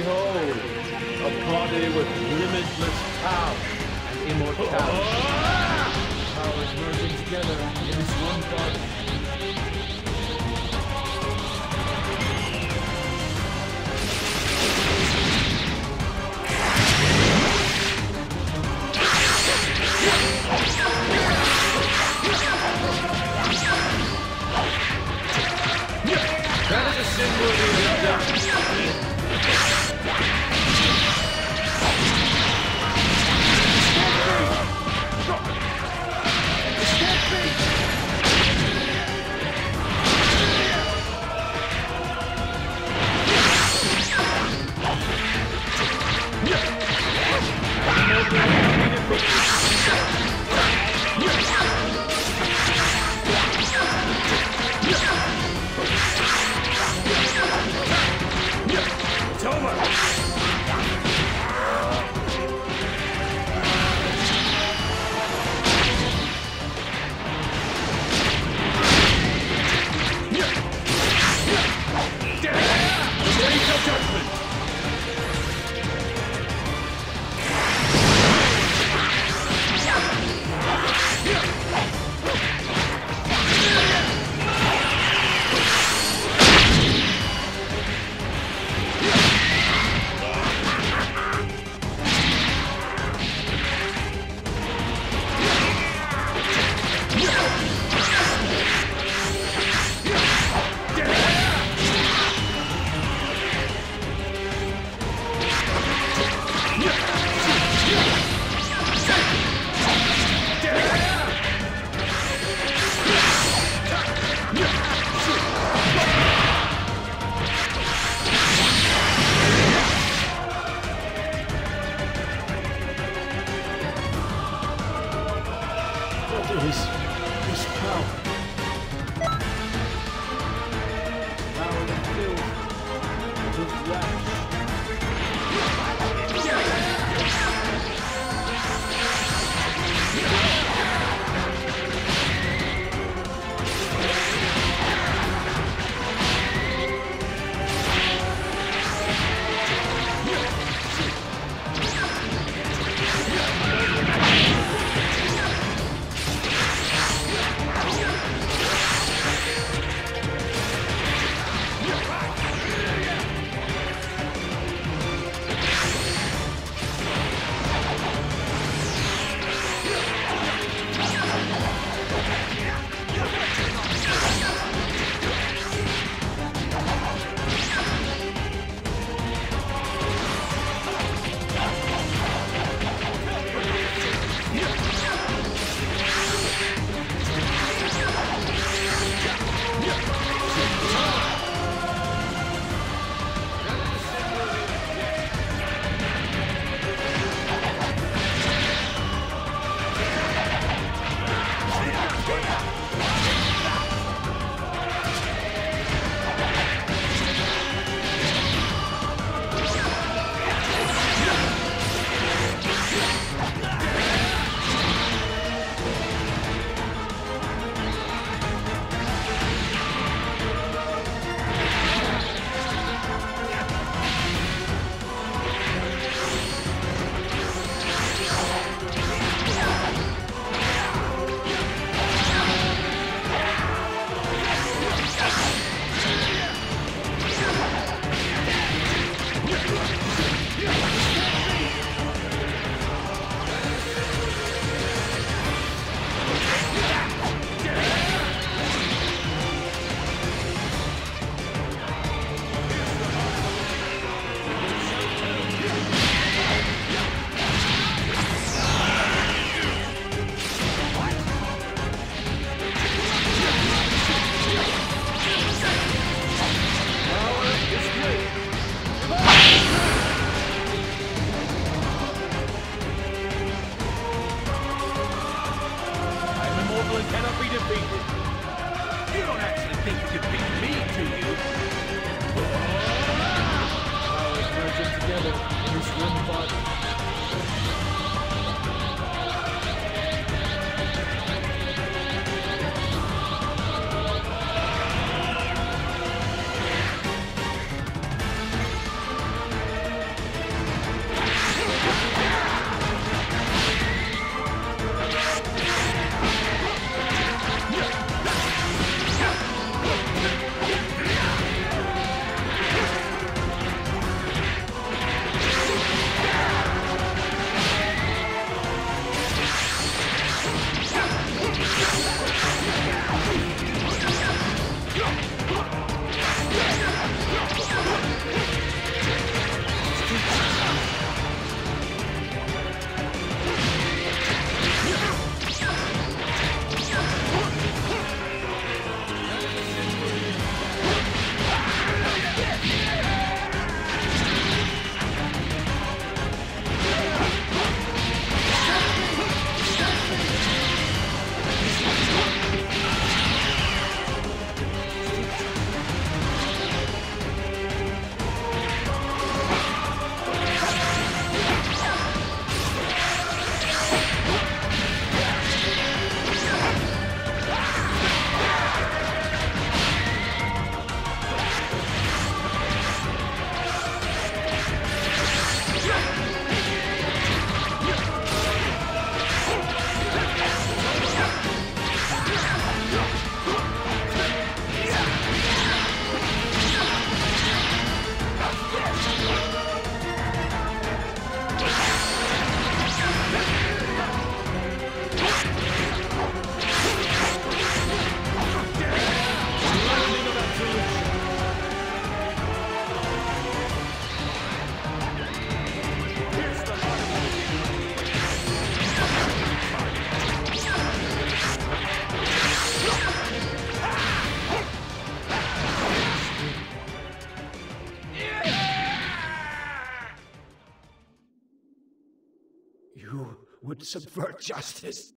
Behold, a body with limitless power and immortality. Oh! Powers merging together in this one body. Isso. You don't actually think you could beat me, do you? Powers merges together in his limb body. Would subvert justice.